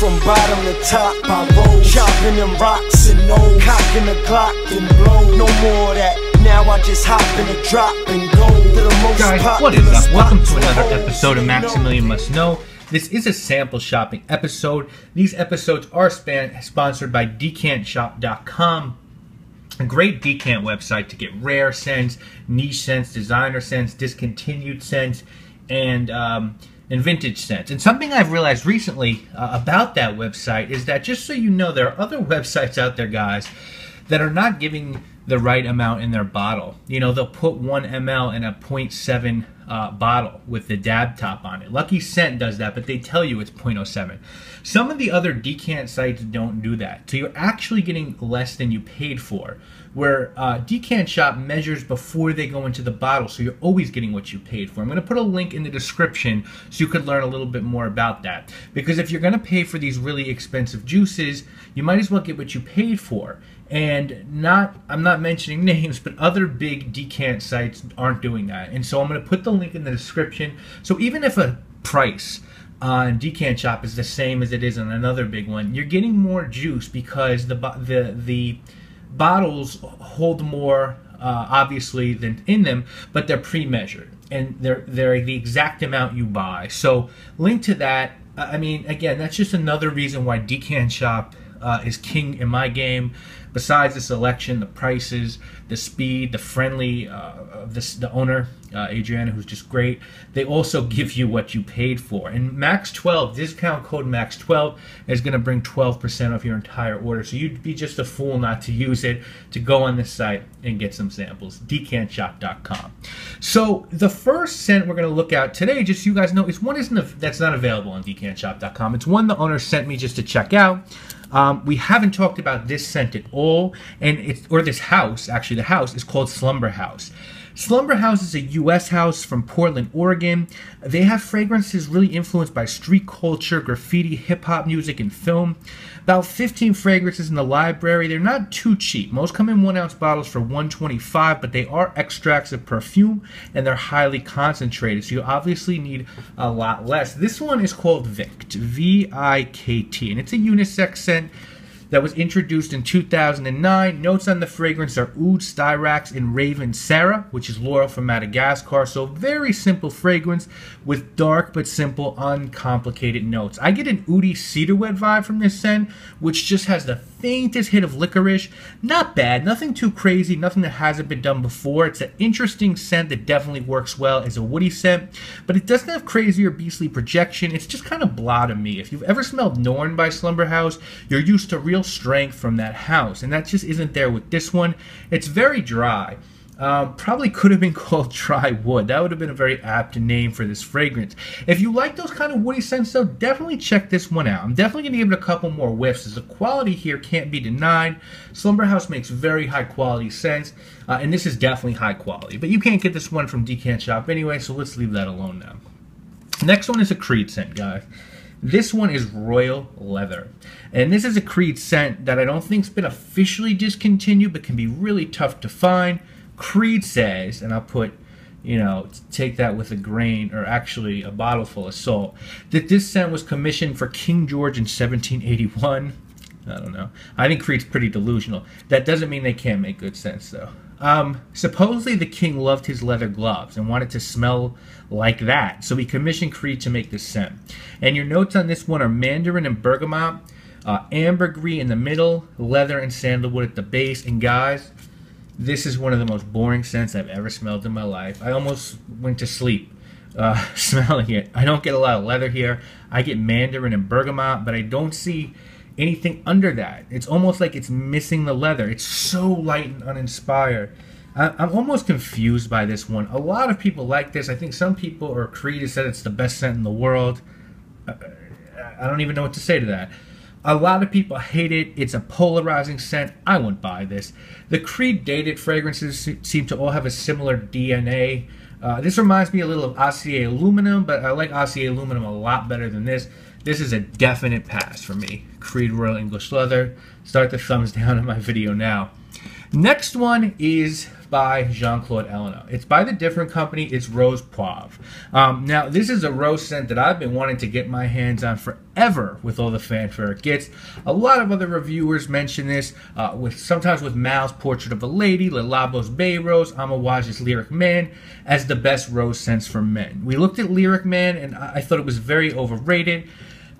from bottom to top. I roll, chopping them rocks and no cocking the Glock and blow. No more of that. Now I just hop in a drop and go to the most Guys, what is up? Welcome to another episode of. Maximilian Must Know. This is a sample shopping episode. These episodes are span- sponsored by decantshop.com. A great decant website to get rare scents, niche scents, designer scents, discontinued scents, and um, and vintage sense. And something I've realized recently uh, about that website is that just so you know, there are other websites out there, guys, that are not giving the right amount in their bottle. You know, they'll put one ml in a 0.7 uh, bottle with the dab top on it. Lucky Scent does that, but they tell you it's 0.07. Some of the other decant sites don't do that, so you're actually getting less than you paid for. Where uh, Decant Shop measures before they go into the bottle, so you're always getting what you paid for. I'm going to put a link in the description so you could learn a little bit more about that. Because if you're going to pay for these really expensive juices, you might as well get what you paid for and not i'm not mentioning names but other big decant sites aren't doing that. And so i'm going to put the link in the description. So even if a price on decant shop is the same as it is on another big one you're getting more juice because the the the bottles hold more uh, obviously than in them but they're pre-measured and they're they're the exact amount you buy. So link to that. I mean again that's just another reason why decant shop uh, is king in my game. Besides the selection, the prices, the speed, the friendly uh, this, the owner, uh, Adriana, who's just great. They also give you what you paid for. And Max 12 discount code Max 12 is going to bring 12% off your entire order. So you'd be just a fool not to use it to go on this site and get some samples. Decantshop.com. So the first scent we're going to look at today, just so you guys know, is one isn't a, that's not available on Decantshop.com. It's one the owner sent me just to check out. Um, we haven't talked about this scent at all, and it's or this house. Actually, the house is called Slumberhouse. Slumberhouse is a U.S. house from Portland, Oregon. They have fragrances really influenced by street culture, graffiti, hip hop music, and film. About 15 fragrances in the library. They're not too cheap. Most come in one ounce bottles for 125, but they are extracts of perfume and they're highly concentrated. So you obviously need a lot less. This one is called Vikt, V-I-K-T, and it's a unisex scent that was introduced in 2009. Notes on the fragrance are oud, styrax, and ravensara, which is laurel from Madagascar. So very simple fragrance with dark but simple, uncomplicated notes. I get an oudy cedarwood vibe from this scent, which just has the faintest hit of licorice. Not bad, nothing too crazy, nothing that hasn't been done before. It's an interesting scent that definitely works well as a woody scent, but it doesn't have crazy or beastly projection. It's just kind of blah to me. If you've ever smelled Norne by Slumberhouse, you're used to real strength from that house, and that just isn't there with this one. It's very dry. Um, probably could have been called dry wood. That would have been a very apt name for this fragrance. If you like those kind of woody scents, though, definitely check this one out. I'm definitely going to give it a couple more whiffs, as the quality here can't be denied. Slumberhouse makes very high quality scents, uh, and this is definitely high quality. But you can't get this one from Decant Shop anyway, so let's leave that alone now. Next one is a Creed scent, guys. This one is Royal Leather. And this is a Creed scent that I don't think's been officially discontinued, but can be really tough to find. Creed says, and I'll put, you know, take that with a grain, or actually a bottle full of salt, that this scent was commissioned for King George in 1781. I don't know. I think Creed's pretty delusional. That doesn't mean they can't make good sense, though. Um, supposedly, the king loved his leather gloves and wanted to smell like that, so he commissioned Creed to make this scent. And your notes on this one are mandarin and bergamot, uh, ambergris in the middle, leather and sandalwood at the base. And guys, this is one of the most boring scents I've ever smelled in my life. I almost went to sleep uh, smelling it. I don't get a lot of leather here. I get mandarin and bergamot, but I don't see anything under that. It's almost like it's missing the leather. It's so light and uninspired. I'm almost confused by this one. A lot of people like this. I think some people, or Creed has said it's the best scent in the world. I don't even know what to say to that. A lot of people hate it. It's a polarizing scent. I wouldn't buy this. The Creed dated fragrances seem to all have a similar DNA. Uh, this reminds me a little of Acier Aluminum, but I like Acier Aluminum a lot better than this. This is a definite pass for me. Creed Royal English Leather. Start the thumbs down in my video now. Next one is by Jean Claude Ellena. It's by the different company. It's Rose Poivree. Um, now, this is a rose scent that I've been wanting to get my hands on forever with all the fanfare it gets. A lot of other reviewers mention this, uh, with sometimes with Malle's Portrait of a Lady, Le Labo's Bay Rose, Amouage's Lyric Man, as the best rose scents for men. We looked at Lyric Man, and I thought it was very overrated.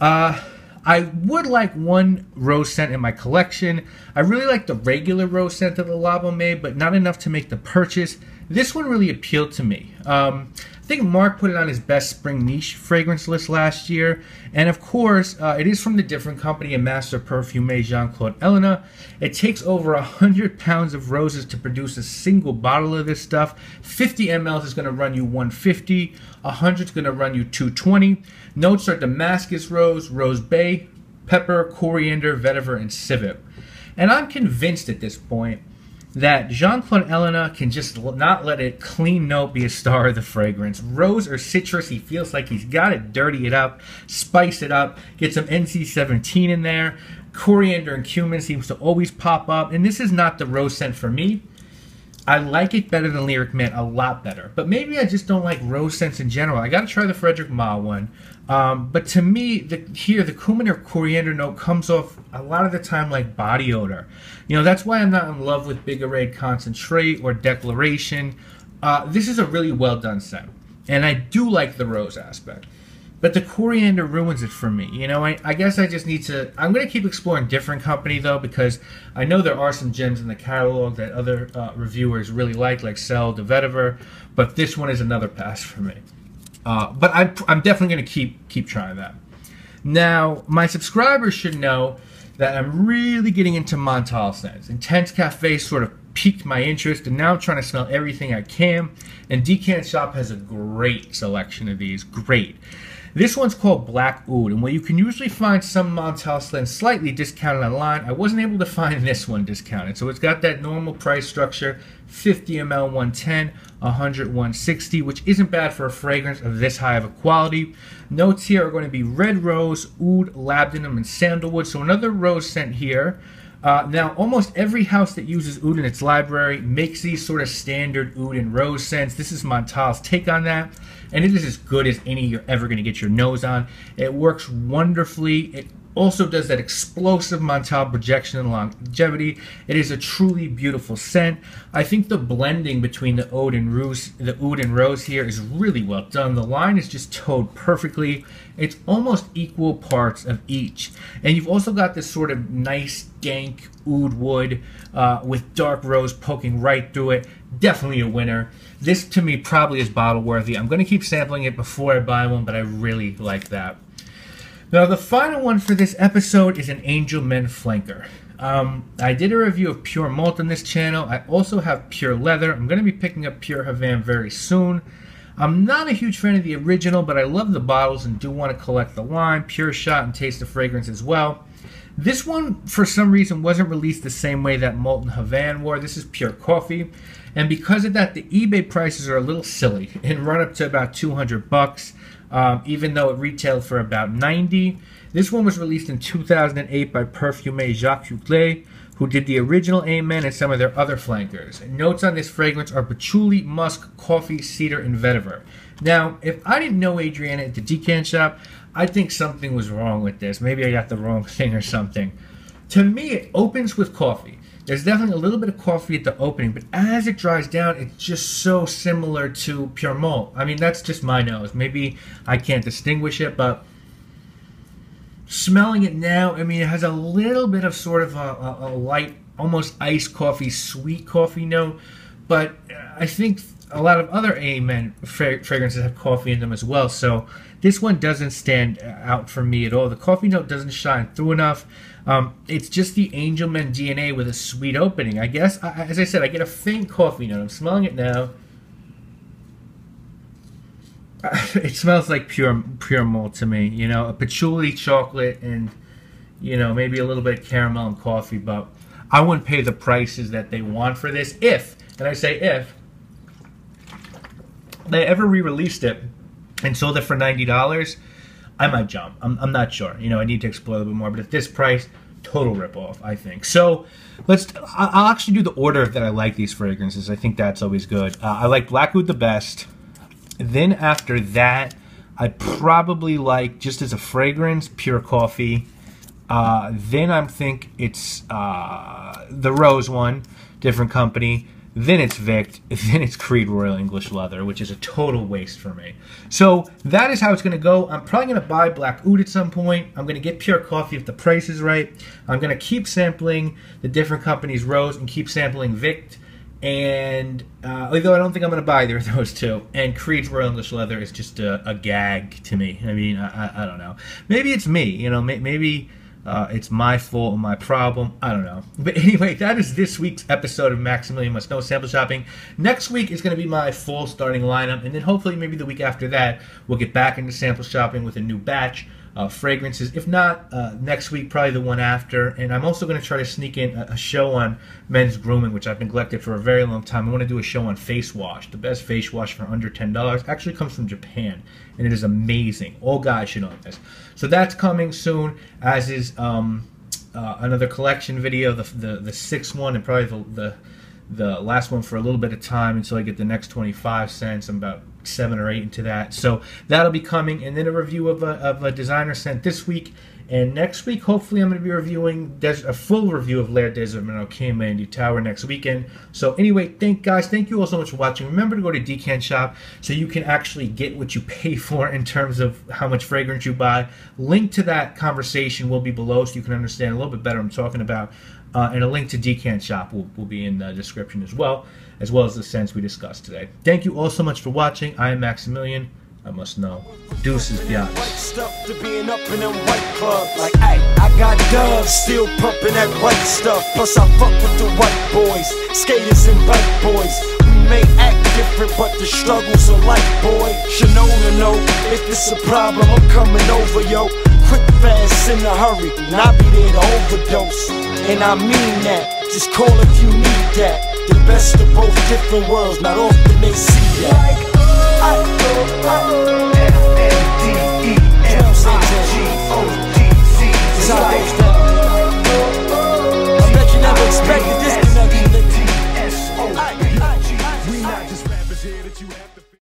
Uh, I would like one rose scent in my collection. I really like the regular rose scent that Le Labo made, but not enough to make the purchase. This one really appealed to me. Um, I think Mark put it on his best spring niche fragrance list last year. And of course, uh, it is from the different company and master perfume Jean Claude Ellena. It takes over 100 pounds of roses to produce a single bottle of this stuff. 50 ml is going to run you 150, 100 is going to run you 220. Notes are Damascus rose, rose bay, pepper, coriander, vetiver, and civet. And I'm convinced at this point that Jean Claude Ellena can just not let a clean note be a star of the fragrance. Rose or citrus, he feels like he's got to dirty it up, spice it up, get some NC 17 in there. Coriander and cumin seems to always pop up. And this is not the rose scent for me. I like it better than Lyric Man, a lot better. But maybe I just don't like rose scents in general. I got to try the Frederic Malle one. Um, but to me, the, here the cumin or coriander note comes off a lot of the time like body odor. You know, that's why I'm not in love with Bigarade Concentrate or Declaration. Uh, this is a really well done scent, and I do like the rose aspect. But the coriander ruins it for me. You know, I, I guess I just need to. I'm going to keep exploring different company though because I know there are some gems in the catalog that other uh, reviewers really like, like Sel, de Vetiver. But this one is another pass for me. Uh, but I'm, I'm definitely going to keep keep trying that. Now, my subscribers should know that I'm really getting into Montale scents. Intense Cafe sort of piqued my interest, and now I'm trying to smell everything I can. And Decant Shop has a great selection of these. Great. This one's called Black Oud, and while you can usually find some Montale scents slightly discounted online, I wasn't able to find this one discounted. So it's got that normal price structure, 50 ml 110, 100 160, which isn't bad for a fragrance of this high of a quality. Notes here are going to be red rose, oud, labdanum, and sandalwood. So another rose scent here. Uh, now, almost every house that uses oud in its library makes these sort of standard oud and rose scents. This is Montale's take on that and it is as good as any you're ever going to get your nose on. It works wonderfully. It also does that explosive Montale projection and longevity. It is a truly beautiful scent. I think the blending between the oud and rose, the oud and rose here is really well done. The line is just towed perfectly. It's almost equal parts of each. And you've also got this sort of nice dank oud wood uh, with dark rose poking right through it. Definitely a winner. This to me probably is bottle worthy. I'm going to keep sampling it before I buy one, but I really like that. Now, the final one for this episode is an Angel Men flanker. Um, I did a review of Pure Malt on this channel. I also have Pure Leather. I'm going to be picking up Pure Havane very soon. I'm not a huge fan of the original, but I love the bottles and do want to collect the line, Pure Shot, and taste the fragrance as well. This one, for some reason, wasn't released the same way that Molten Havane were. This is pure coffee. And because of that, the eBay prices are a little silly and run up to about 200 bucks, um, even though it retailed for about 90. This one was released in 2008 by Perfume Jacques Huclet, who did the original Amen and some of their other flankers. Notes on this fragrance are patchouli, musk, coffee, cedar, and vetiver. Now, if I didn't know Adriana at the Decant Shop, I think something was wrong with this. Maybe I got the wrong thing or something. To me, it opens with coffee. There's definitely a little bit of coffee at the opening, but as it dries down, it's just so similar to pure malt. I mean, that's just my nose. Maybe I can't distinguish it, but smelling it now, I mean, it has a little bit of sort of a, a, a light, almost iced coffee, sweet coffee note, but I think a lot of other Amen fragrances have coffee in them as well. So this one doesn't stand out for me at all. The coffee note doesn't shine through enough. Um, it's just the Angel Men DNA with a sweet opening. I guess, I, as I said, I get a faint coffee note. I'm smelling it now. It smells like pure pure malt to me. You know, a patchouli chocolate and you know maybe a little bit of caramel and coffee. But I wouldn't pay the prices that they want for this if, and I say if, they ever re-released it and sold it for ninety dollars. I might jump. I'm, I'm not sure. You know, I need to explore a little bit more. But at this price, total ripoff, I think. So let's. I'll actually do the order that I like these fragrances. I think that's always good. Uh, I like Black Oud the best. Then after that, I probably like just as a fragrance, Pure Coffee. Uh, then I think it's uh, the Rose one, different company. Then it's Vikt. Then it's Creed Royal English Leather, which is a total waste for me. So that is how it's going to go. I'm probably going to buy Black Oud at some point. I'm going to get Pure Coffee if the price is right. I'm going to keep sampling the different companies' Rose and keep sampling Vikt. And uh, although I don't think I'm going to buy either of those two, and Creed's Royal English Leather is just a, a gag to me. I mean, I, I, I, don't know. Maybe it's me. You know, may, maybe uh, it's my fault or my problem. I don't know. But anyway, that is this week's episode of Maximilian Must Know Sample Shopping. Next week is going to be my full starting lineup, and then hopefully maybe the week after that we'll get back into sample shopping with a new batch uh, fragrances. If not, uh, next week, probably the one after. And I'm also going to try to sneak in a, a, show on men's grooming, which I've neglected for a very long time. I want to do a show on face wash. The best face wash for under $10 actually comes from Japan, and it is amazing. All guys should know this. So that's coming soon, as is um, uh, another collection video, the, the, the sixth one, and probably the, the the last one for a little bit of time until I get the next 25 cents. I'm about seven or eight into that. So that'll be coming. And then a review of a, of a designer scent this week. And next week, hopefully, I'm going to be reviewing a full review of Lair des Monroe Mandy Tower next weekend. So anyway, thank guys, thank you all so much for watching. Remember to go to Decant Shop so you can actually get what you pay for in terms of how much fragrance you buy. Link to that conversation will be below so you can understand a little bit better what I'm talking about. Uh, and a link to Decant Shop will, will be in the description as well, as well as the scents we discussed today. Thank you all so much for watching. I am Maximilian. I must know. Deuces, biatch. White stuff to being up in them white clubs. Like, hey, I got doves still pumping that white stuff. Plus, I fuck with the white boys, skaters and bike boys. We may act different, but the struggles are like, boy. Shinola know if it's a problem, I'm coming over, yo. Quick, fast, in a hurry, and I'll be there to overdose. And I mean that. Just call if you need that best of both different worlds, not often they see that. It's how they I bet you never expected this.